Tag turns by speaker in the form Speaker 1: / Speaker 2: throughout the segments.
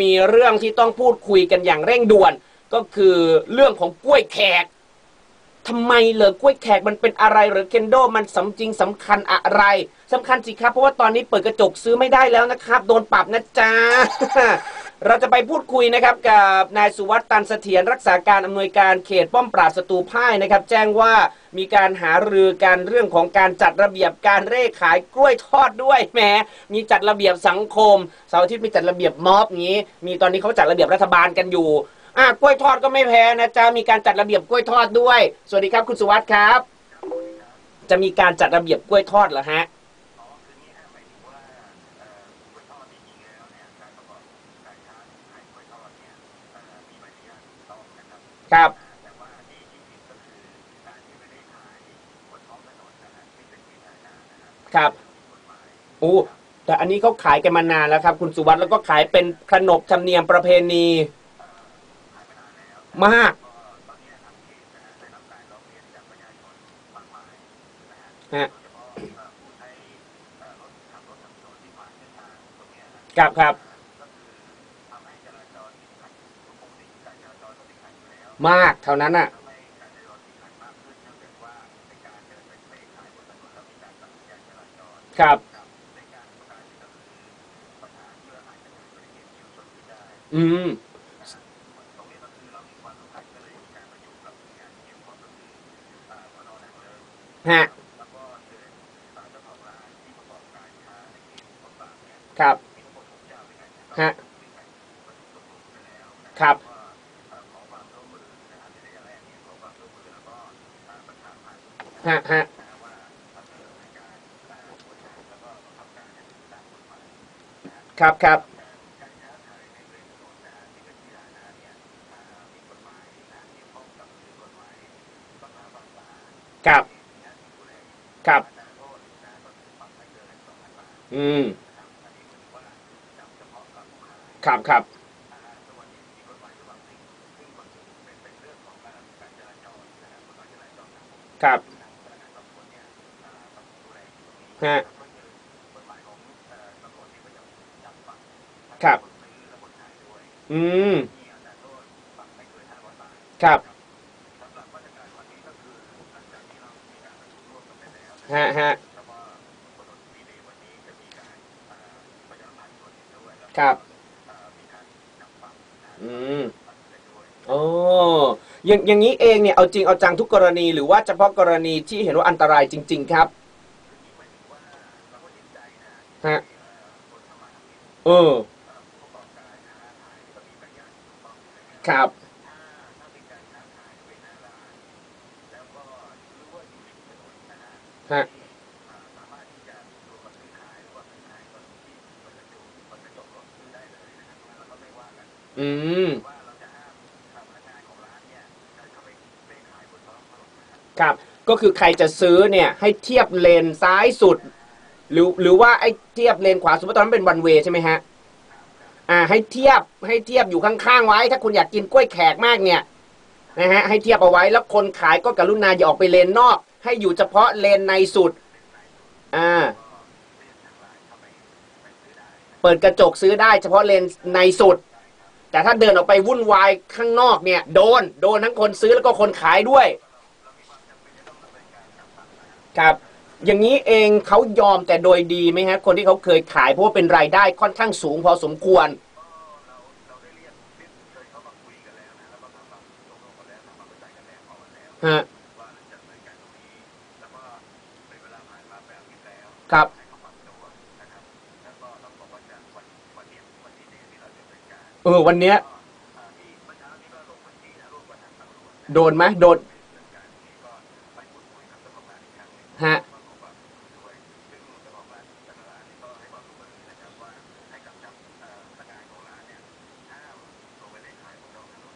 Speaker 1: มีเรื่องที่ต้องพูดคุยกันอย่างเร่งด่วน ก็คือเรื่องของกล้วยแขกทำไมเหรอกล้วยแขกมันเป็นอะไรหรือเคนโดมันสำจริงสำคัญอะไรสำคัญสิครับ เพราะว่าตอนนี้เปิดกระจกซื้อไม่ได้แล้วนะครับ โดนปรับนะจ๊ะ เราจะไปพูดคุยนะครับกับนายสุวัสด์ตันเสถียรรักษาการอำนวยการเขตป้อมปราบศัตรูพ่ายนะครับ แจ้งว่ามีการหารือกันเรื่องของการจัดระเบียบการเร่ขายกล้วยทอดด้วยแหมมีจัดระเบียบสังคมเสาร์อาทิตย์มีจัดระเบียบม็อบงี้ มีตอนนี้เขาจัดระเบียบรัฐบาลกันอยู่อะกล้วยทอดก็ไม่แพ้นะจ๊ะมีการจัดระเบียบกล้วยทอดด้วย สวัสดีครับคุณสุวัสด์ครับ จะมีการจัดระเบียบกล้วยทอดเหรอฮะ ครับครับโอ้แต่อันนี้เขาขายกันมานานแล้วครับ คุณสุวัสด์แล้วก็ขายเป็นขนบธรรมเนียมประเพณีมาก ฮะครับครับ มากเท่านั้นอะครับ อืมฮะครับ ฮะ ครับ ฮะฮะครับครับครับ ครับ อืม ครับครับ ครับ ฮะครับ อืม ครับ ฮะฮะครับ อืมโอ้อย่างอย่างนี้เองเนี่ย เอาจริงเอาจังทุกกรณี หรือว่าเฉพาะกรณีที่เห็นว่าอันตรายจริง ๆ ครับ ฮะเออ ครับ ฮะ อืม ครับ ก็คือใครจะซื้อเนี่ย ให้เทียบเลนซ้ายสุด หรือหรือว่าไอ้เทียบเลนขวาสมมติตอนนั้นเป็นวันเวใช่ไหมฮะอ่า ให้เทียบให้เทียบอยู่ข้างๆไว้ ถ้าคุณอยากกินกล้วยแขกมากเนี่ยนะฮะให้เทียบเอาไว้แล้วคนขายก็กรุณาอย่าออกไปเลนนอก ให้อยู่เฉพาะเลนในสุดอ่าเปิดกระจกซื้อได้เฉพาะเลนในสุด แต่ถ้าเดินออกไปวุ่นวายข้างนอกเนี่ย โดน โดนทั้งคนซื้อแล้วก็คนขายด้วย ครับ อย่างนี้เองเขายอมแต่โดยดีไหมฮะ คนที่เขาเคยขายเพราะว่าเป็นรายได้ค่อนข้างสูงพอสมควรฮะครับเออวันเนี้ย โดนไหมโดน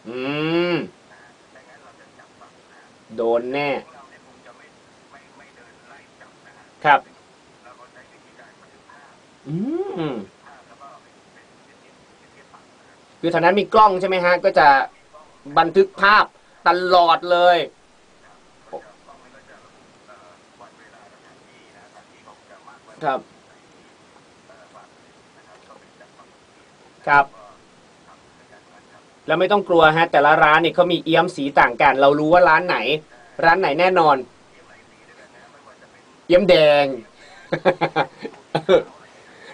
Speaker 1: อืม โดนแน่ ครับ อืม คือทางนั้นมีกล้องใช่ไหมฮะ ก็จะบันทึกภาพตลอดเลย ครับ ครับ
Speaker 2: แล้วไม่ต้องกลัวฮะแต่ละร้านเนี่ยเขามีเอี้ยมสีต่างกัน เรารู้ว่าร้านไหน ร้านไหนแน่นอน เอี้ยมแดง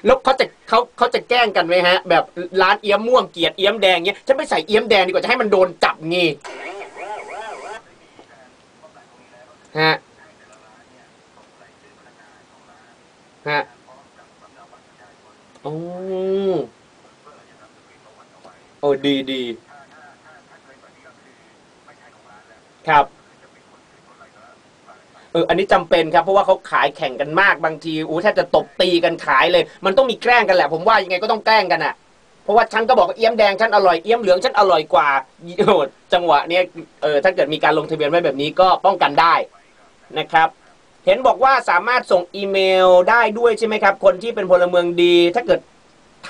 Speaker 2: แล้วเขาจะเขาเขาจะแกล้งกันไหมฮะ แบบร้านเอี้ยมม่วงเกียดเอี้ยมแดงเงี้ยฉันไม่ใส่เอี้ยมแดงดีกว่าจะให้มันโดนจับงี้ฮะฮะโอ้ อ้ดีดีครับเอออันนี้จำเป็นครับเพราะว่าเขาขายแข่งกันมากบางทีอู้แทบจะตบตีกันขายเลย มันต้องมีแกล้งกันแหละ ผมว่ายังไงก็ต้องแกล้งกันอะ เพราะว่าฉันก็บอกเอี้ยมแดงฉันอร่อยเอี้ยมเหลืองฉันอร่อยกว่าโอ้จังหวะเนี้ยเออถ้าเกิดมีการลงทะเบียนไว้แบบนี้ก็ป้องกันได้นะครับ เห็นบอกว่าสามารถส่งอีเมลได้ด้วยใช่ไหมครับ คนที่เป็นพลเมืองดี ถ้าเกิด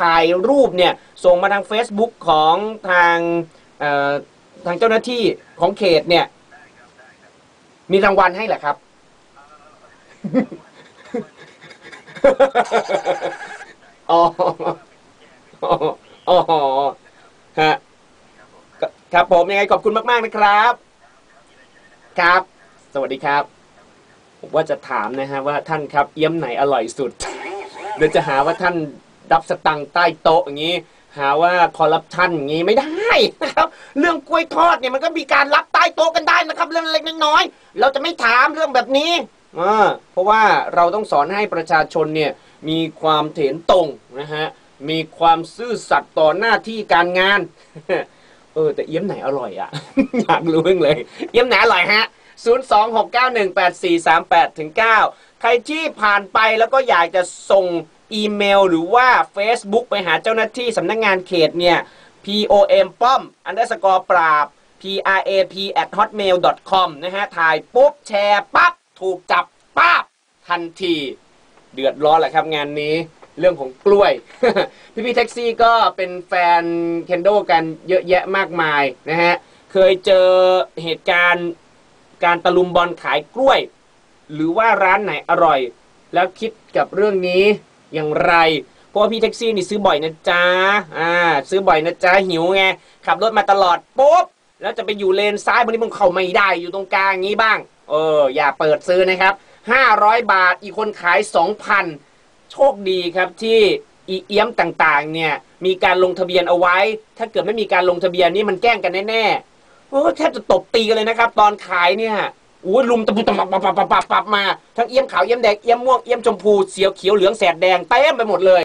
Speaker 2: ถ่ายรูปเนี่ยส่งมาทาง Facebook ของทางทางเจ้าหน้าที่ของเขตเนี่ย มีรางวัลให้เหรอครับอ๋ออ๋ออ๋อฮะครับผมยังไงขอบคุณมาก ๆ นะครับ ครับ สวัสดีครับ ผมว่าจะถามนะฮะว่าท่านครับ เอี้ยมไหนอร่อยสุด เดี๋ยวจะหาว่าท่าน รับสตังค์ใต้โต๊ะอย่างนี้ หาว่าคอร์รัปชันอย่างนี้ไม่ได้นะครับ เรื่องกล้วยทอดเนี่ยมันก็มีการรับใต้โต๊ะกันได้นะครับ เรื่องเล็กน้อยเราจะไม่ถามเรื่องแบบนี้เพราะว่าเราต้องสอนให้ประชาชนเนี่ยมีความเถนตรงนะฮะมีความซื่อสัตย์ต่อหน้าที่การงาน เออ แต่เอี้ยมไหนอร่อยอะ อยากรู้เรื่องเลย เอี้ยมไหนอร่อยฮะ 026918438ถึง9ใครที่ผ่านไปแล้วก็อยากจะส่ง อีเมล หรือว่า Facebook ไปหาเจ้าหน้าที่สำนักงงานเขตเนี่ย pom ป้อม underscore ปราบ prap at hotmail com นะฮะ ถ่ายปุ๊บ แชร์ปั๊บ ถูกจับปั๊บ ทันที เดือดร้อนแหละครับงานนี้เรื่องของกล้วย พี่พี่แท็กซี่ก็เป็นแฟนเคนโดกันเยอะแยะมากมายนะฮะ เคยเจอเหตุการณ์การตะลุมบอลขายกล้วย หรือว่าร้านไหนอร่อย แล้วคิดกับเรื่องนี้ อย่างไร เพราะว่าพี่แท็กซี่นี่ซื้อบ่อยนะจ๊ะอ่าซื้อบ่อยนะจ๊ะหิวไงขับรถมาตลอดปุ๊บแล้วจะไปอยู่เลนซ้ายบางทีมันเข้าไม่ได้อยู่ตรงกลางอย่างนี้บ้าง เออ อย่าเปิดซื้อนะครับ 500 บาทอีกคนขาย 2,000 โชคดีครับที่อีเอี้ยมต่างๆ เนี่ย มีการลงทะเบียนเอาไว้ ถ้าเกิดไม่มีการลงทะเบียนนี่มันแกล้งกันแน่ๆโอ้แทบจะตบตีกันเลยนะครับ ตอนขายเนี่ย อู้ลุมตะปุตะปับปับปับปับปับมา ทั้งเอี้ยมขาวเอี้ยมแดงเอี้ยมม่วงเอี้ยมชมพูเสียวเขียวเหลืองแสดแดงเต็มไปหมดเลย